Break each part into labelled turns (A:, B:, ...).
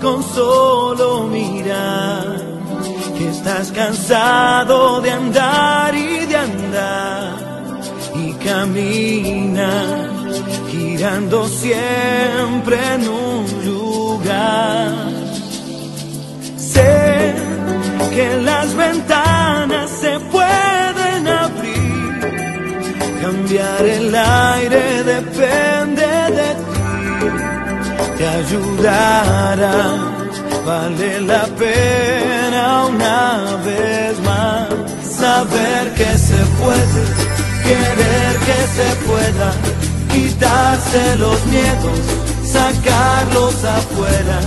A: con solo mirar que estás cansado de andar y de andar y camina girando siempre en un lugar. Sé que las ventanas te ayudará, vale la pena una vez más saber que se puede, querer que se pueda quitarse los miedos, sacarlos afuera,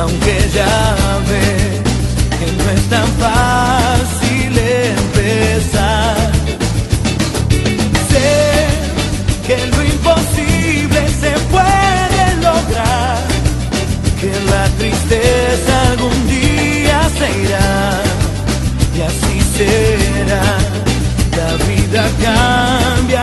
A: aunque ya ve que no es tan fácil empezar. Sé que lo imposible se puede lograr, que la tristeza algún día se irá y así será. La vida cambia